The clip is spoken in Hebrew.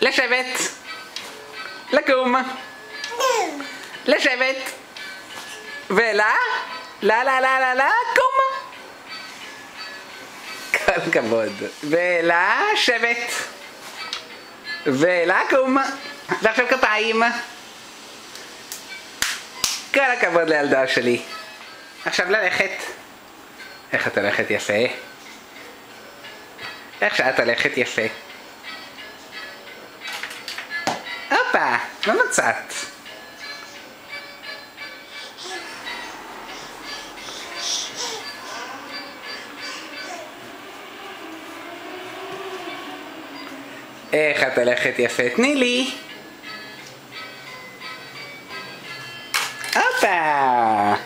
לשבת. לקום. לשבת. ולה? לה לה לה לה לה קום. כל הכבוד. ולשבת. ולקום. ועכשיו כפיים. כל הכבוד לילדה שלי. עכשיו ללכת. איך את הולכת יפה? איך שאת הולכת יפה. Opa, מה מצאת? איך את הלכת יפה, תני לי! הופה!